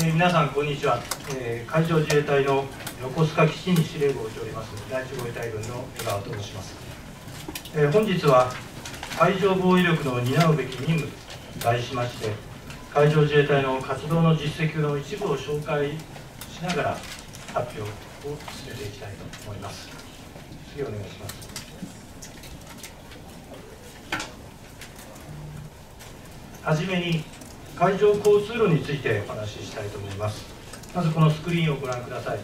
えー、皆さんこんにちは、えー、海上自衛隊の横須賀基地に司令部をしております第一護衛隊軍の江川と申します、えー、本日は海上防衛力の担うべき任務と題しまして海上自衛隊の活動の実績の一部を紹介しながら発表を進めていきたいと思います。次お願いします。はじめに海上交通路についてお話ししたいと思います。まずこのスクリーンをご覧ください。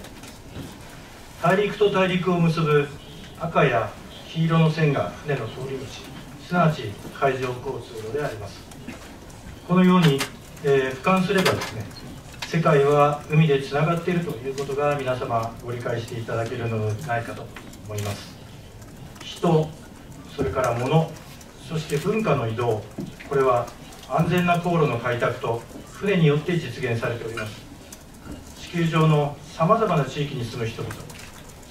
大陸と大陸を結ぶ赤や黄色の線が船の通り道すなわち海上交通路であります。このように、えー、俯瞰すればですね世界は海でつながっているということが皆様ご理解していただけるのではないかと思います。人それから物そして文化の移動これは安全な航路の開拓と船によって実現されております。地球上のさまざまな地域に住む人々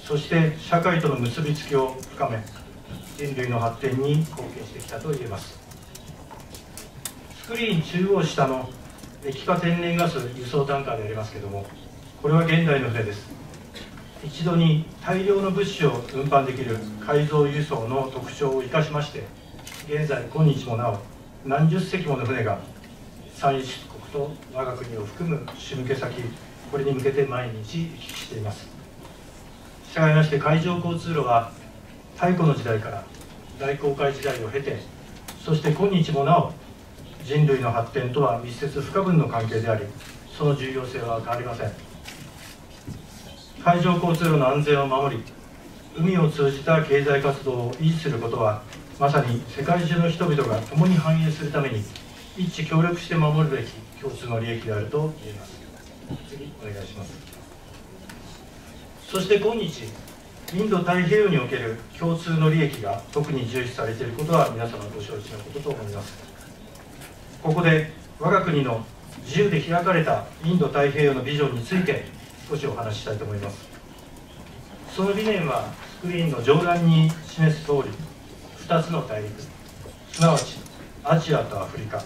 そして社会との結びつきを深め人類の発展に貢献してきたと言えます。スクリーン中央下の液化天然ガス輸送タンカーでありますけどもこれは現代の船です。一度に大量の物資を運搬できる改造輸送の特徴を生かしまして現在今日もなお何十隻もの船が産出国と我が国を含む仕向け先これに向けて毎日行き来しています。したがいまして海上交通路は太古の時代から大航海時代を経てそして今日もなお人類の発展とは密接不可分の関係でありその重要性は変わりません。海上交通路の安全を守り海を通じた経済活動を維持することはまさに世界中の人々が共に繁栄するために一致協力して守るべき共通の利益であると言えます。次お願いします。そして今日インド太平洋における共通の利益が特に重視されていることは皆様ご承知のことと思います。ここで我が国の自由で開かれたインド太平洋のビジョンについて少しお話ししたいと思います。その理念はスクリーンの上段に示す通り2つの大陸。すなわちアジアとアフリカ。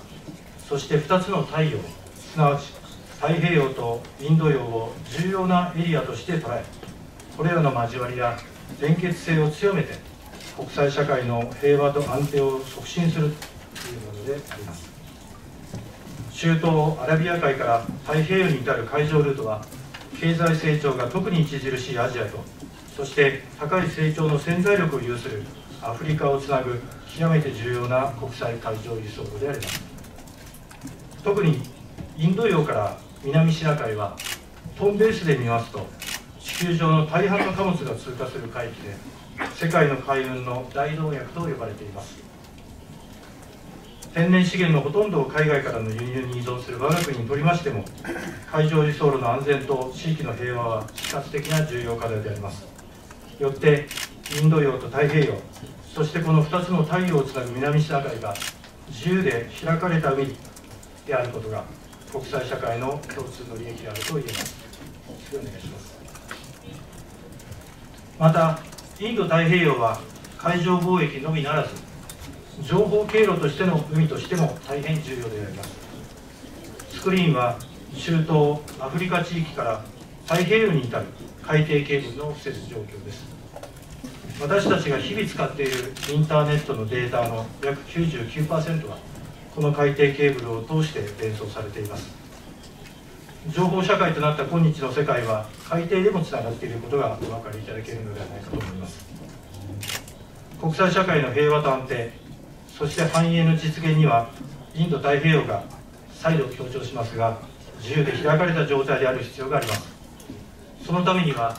そして2つの太陽。すなわち太平洋とインド洋を重要なエリアとして捉えこれらの交わりや連結性を強めて国際社会の平和と安定を促進するというものであります。中東アラビア海から太平洋に至る海上ルートは経済成長が特に著しいアジアとそして高い成長の潜在力を有するアフリカをつなぐ極めて重要な国際海上輸送路であります特にインド洋から南シナ海はトンベースで見ますと地球上の大半の貨物が通過する海域で世界の海運の大動脈と呼ばれています。天然資源のほとんどを海外からの輸入に依存する我が国にとりましても海上輸送路の安全と地域の平和は死活的な重要課題であります。よってインド洋と太平洋そしてこの2つの太陽をつなぐ南シナ海が自由で開かれた海であることが国際社会の共通の利益であると言えます。お願いします。またインド太平洋は海上貿易のみならず情報経路としての海としても大変重要であります。スクリーンは中東アフリカ地域から太平洋に至る海底ケーブルの敷設状況です。私たちが日々使っているインターネットのデータの約99%はこの海底ケーブルを通して伝送されています。情報社会となった今日の世界は海底でもつながっていることがお分かりいただけるのではないかと思います。国際社会の平和と安定そして繁栄の実現にはインド太平洋が再度強調しますが自由で開かれた状態である必要があります。そのためには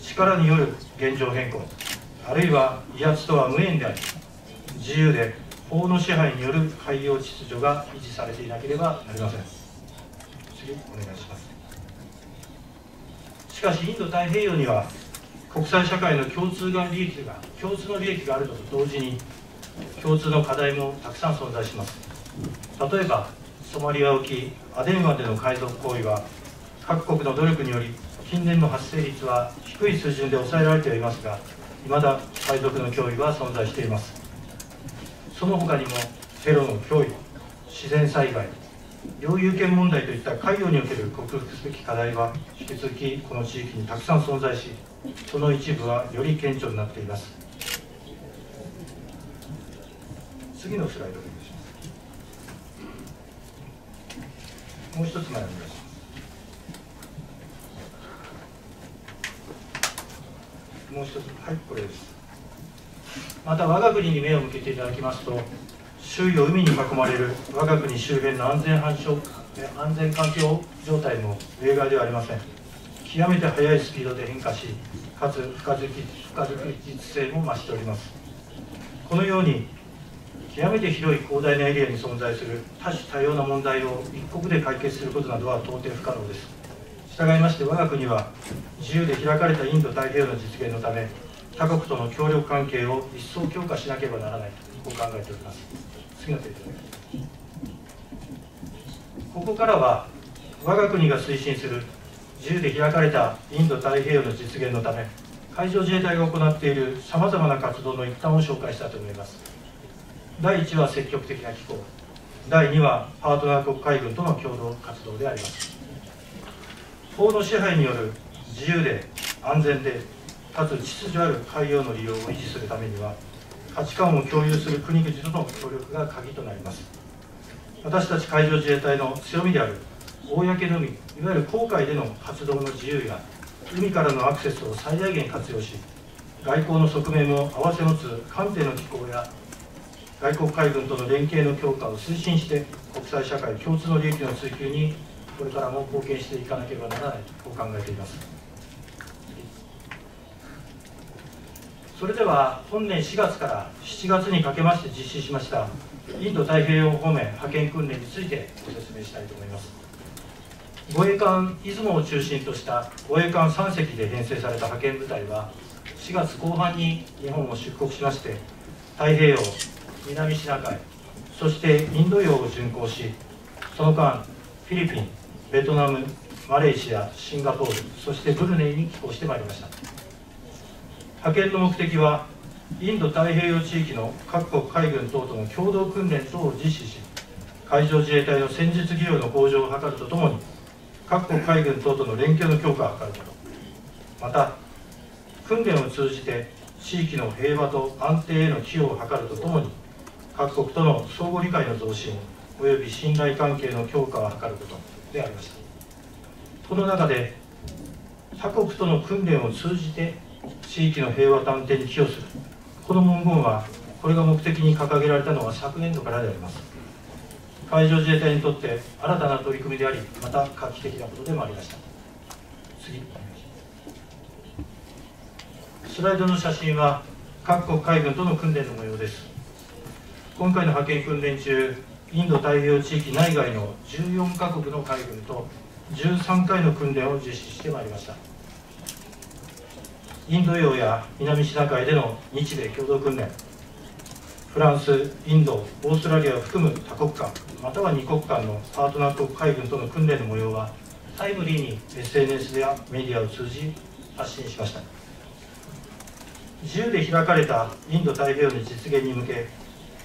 力による現状変更あるいは威圧とは無縁であり自由で法の支配による海洋秩序が維持されていなければなりません。次お願いします。しかしインド太平洋には国際社会の共通が利益が共通の利益があるのと同時に共通の課題もたくさん存在します。例えばソマリア沖アデン湾での海賊行為は各国の努力により近年の発生率は低い水準で抑えられてはいますが未だ海賊の脅威は存在しています。その他にもテロの脅威自然災害領有権問題といった海洋における克服すべき課題は引き続きこの地域にたくさん存在しその一部はより顕著になっています。次のスライドお願いしますもう一つ前お願いしますもう一つ。はいこれです。また我が国に目を向けていただきますと周囲を海に囲まれる我が国周辺の安全環境安全環境状態も例外ではありません。極めて速いスピードで変化しかつ不可不可実性も増しております。このように極めて広い広大なエリアに存在する多種多様な問題を一国で解決することなどは到底不可能です。従いまして我が国は自由で開かれたインド太平洋の実現のため他国との協力関係を一層強化しなければならないと考えております。次のページここからは我が国が推進する自由で開かれたインド太平洋の実現のため海上自衛隊が行っているさまざまな活動の一端を紹介したいと思います。第1は積極的な機構。第2はパートナー国海軍との共同活動であります。法の支配による自由で安全でかつ秩序ある海洋の利用を維持するためには価値観を共有する国々との協力が鍵となります。私たち海上自衛隊の強みである公の海いわゆる航海での活動の自由や海からのアクセスを最大限活用し外交の側面も併せ持つ艦艇の機構や外国海軍との連携の強化を推進して国際社会共通の利益の追求にこれからも貢献していかなければならないと考えています。それでは本年4月から7月にかけまして実施しましたインド太平洋方面派遣訓練についてご説明したいと思います。護衛艦出雲を中心とした護衛艦3隻で編成された派遣部隊は4月後半に日本を出国しまして太平洋南シナ海そしてインド洋を巡航しその間フィリピンベトナムマレーシアシンガポールそしてブルネイに寄港してまいりました。派遣の目的はインド太平洋地域の各国海軍等との共同訓練等を実施し海上自衛隊の戦術技量の向上を図るとともに各国海軍等との連携の強化を図ること。また訓練を通じて地域の平和と安定への寄与を図るとともに各国との相互理解の増進及び信頼関係の強化を図ること。でありました。この中で他国との訓練を通じて地域の平和と安定に寄与する。この文言はこれが目的に掲げられたのは昨年度からであります。海上自衛隊にとって新たな取り組みでありまた画期的なことでもありました。次スライドの写真は各国海軍との訓練の模様です。今回の派遣訓練中インド太平洋地域内外の14カ国の海軍と13回の訓練を実施してまいりましたインド洋や南シナ海での日米共同訓練フランス、インド、オーストラリアを含む多国間、または2国間のパートナー国海軍との訓練の模様は、タイムリーに SNS やメディアを通じ発信しました。自由で開かれたインド太平洋の実現に向け、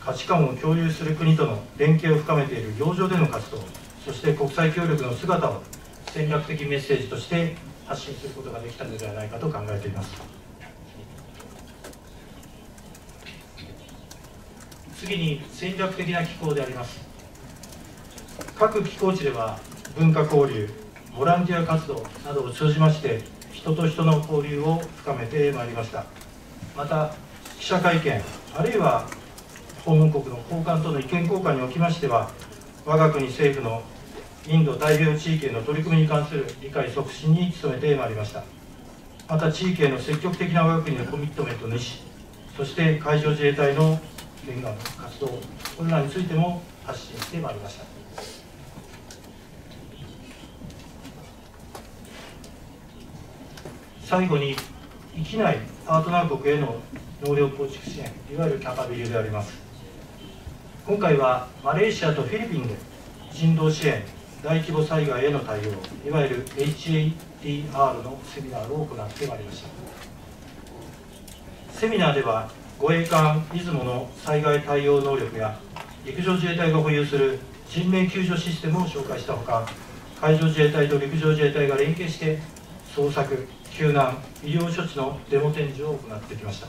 価値観を共有する国との連携を深めている洋上での活動、そして国際協力の姿を戦略的メッセージとして発信することができたのではないかと考えています。次に戦略的な機構であります各機構地では文化交流ボランティア活動などを通じまして人と人の交流を深めてまいりましたまた記者会見あるいは訪問国の高官との意見交換におきましては我が国政府のインド太平洋地域への取り組みに関する理解促進に努めてまいりました。また地域への積極的な我が国のコミットメントの意思そして海上自衛隊の念願の活動これらについても発信してまいりました。最後に域内パートナー国への能力構築支援いわゆるキャパビルであります。今回はマレーシアとフィリピンで人道支援大規模災害への対応いわゆる HADR のセミナーを行ってまいりました。セミナーでは護衛艦出雲の災害対応能力や陸上自衛隊が保有する人命救助システムを紹介したほか海上自衛隊と陸上自衛隊が連携して捜索救難医療処置のデモ展示を行ってきました。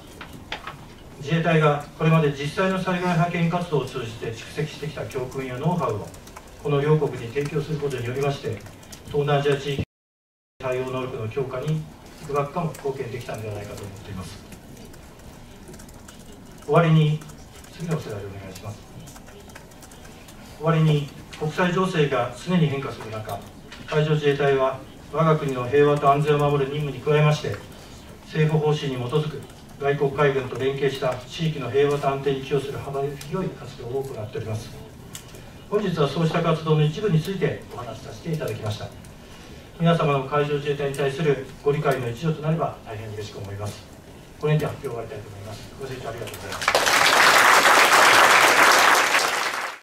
自衛隊がこれまで実際の災害派遣活動を通じて蓄積してきた教訓やノウハウをこの両国に提供することによりまして東南アジア地域対応能力の強化にいくばくかも貢献できたんではないかと思っています。終わりに次のスライドお願いします。終わりに国際情勢が常に変化する中海上自衛隊は我が国の平和と安全を守る任務に加えまして政府方針に基づく外国海軍と連携した地域の平和と安定に寄与する幅広い活動を行っております。本日はそうした活動の一部についてお話しさせていただきました。皆様の海上自衛隊に対するご理解の一助となれば大変嬉しく思います。これにて発表を終わりたいと思います。ご清聴ありがとうございます